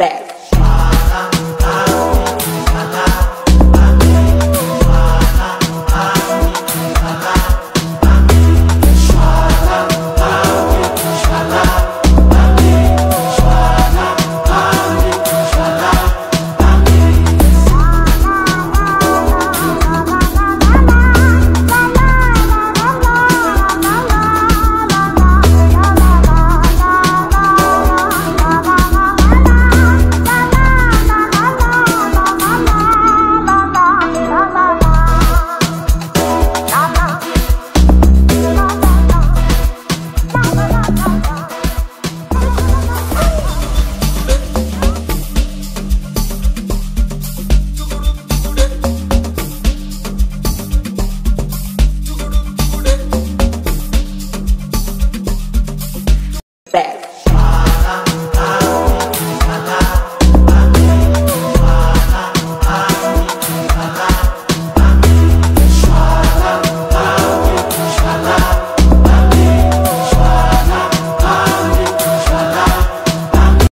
bad.